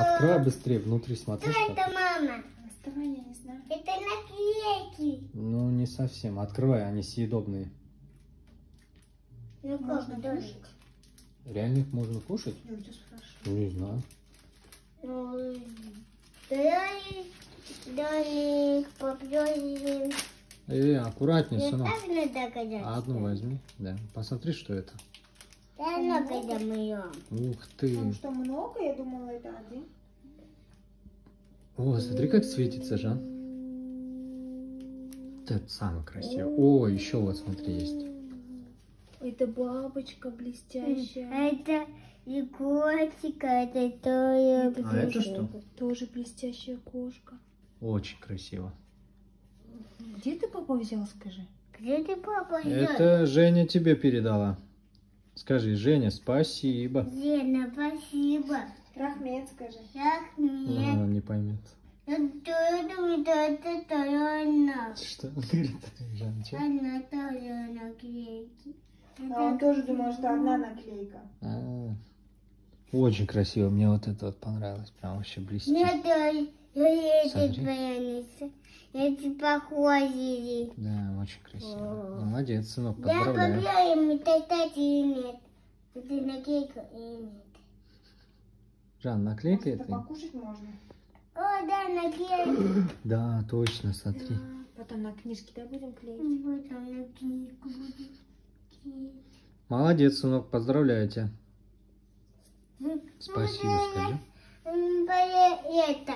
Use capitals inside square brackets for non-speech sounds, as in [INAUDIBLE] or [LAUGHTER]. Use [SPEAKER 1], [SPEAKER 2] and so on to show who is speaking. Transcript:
[SPEAKER 1] Открывай быстрее, внутри смотри.
[SPEAKER 2] Что
[SPEAKER 1] что.
[SPEAKER 2] это, мама?
[SPEAKER 3] Доставай, я не знаю.
[SPEAKER 2] Это наклейки.
[SPEAKER 1] Ну, не совсем. Открывай, они съедобные.
[SPEAKER 2] Ну
[SPEAKER 3] Можно кушать?
[SPEAKER 1] Реально их можно кушать?
[SPEAKER 3] Я.
[SPEAKER 1] Ну, не знаю.
[SPEAKER 2] Ну, давай, давай попробуем.
[SPEAKER 1] Э, аккуратнее,
[SPEAKER 2] Не
[SPEAKER 1] сынок.
[SPEAKER 2] когда
[SPEAKER 1] Одну возьми. Да. Посмотри, что это.
[SPEAKER 2] Да, ну, когда мы
[SPEAKER 1] Ух ты.
[SPEAKER 3] Там что, много? Я думала, это один.
[SPEAKER 1] О, смотри, как светится, Жан. Это самый красивый. О, еще вот, смотри, есть.
[SPEAKER 3] Это бабочка блестящая.
[SPEAKER 2] Это и котика, это тоже.
[SPEAKER 1] А это что?
[SPEAKER 3] Тоже блестящая кошка.
[SPEAKER 1] Очень красиво.
[SPEAKER 3] Где ты папа взял, скажи?
[SPEAKER 2] Где ты, папа, идёшь?
[SPEAKER 1] Это Женя тебе передала. Скажи, Женя, спасибо.
[SPEAKER 2] Лена, спасибо.
[SPEAKER 3] Рахмет, скажи.
[SPEAKER 2] Ах, нет.
[SPEAKER 1] Она не поймет.
[SPEAKER 2] Что.
[SPEAKER 1] Что? Говорит, Жан, что?
[SPEAKER 2] Она тоже наклейки.
[SPEAKER 3] А он тоже думал, что одна наклейка.
[SPEAKER 1] А, Очень красиво. Мне вот это вот понравилось. Прям вообще блестит.
[SPEAKER 2] Мне тоже. Я эти
[SPEAKER 1] Смотри.
[SPEAKER 2] Эти похожие.
[SPEAKER 1] Да, очень красиво. Молодец, сынок,
[SPEAKER 2] Да,
[SPEAKER 1] поздравляю.
[SPEAKER 2] попробуем, достать или нет. Это наклейка или нет.
[SPEAKER 1] Жан, наклейка
[SPEAKER 3] Это покушать можно.
[SPEAKER 2] О, да, наклейка. [COUGHS]
[SPEAKER 1] Да, точно, смотри.
[SPEAKER 3] Потом на книжке, да, будем клеить?
[SPEAKER 2] Вот он наклейку будет.
[SPEAKER 1] Молодец, сынок, поздравляю тебя. Спасибо, скажи.
[SPEAKER 2] м, Это.